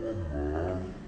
man.